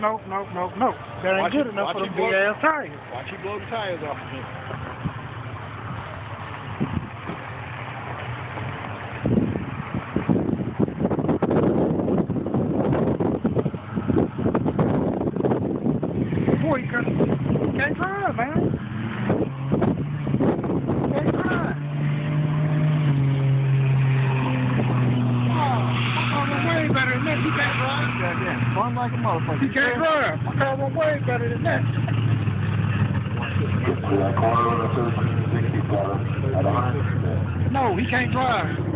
no, nope, nope, nope. That ain't Watch good it- enough for blow. big ass tires. Watch you blow the tires off again. Boy, you can't, you can't drive, man. You can't drive. Oh, my car run way better than that. You can't drive. Goddamn, fun like a motherfucker. You can't drive. My car run way better than that. To that corner of the 1364 at 100. No, he can't drive.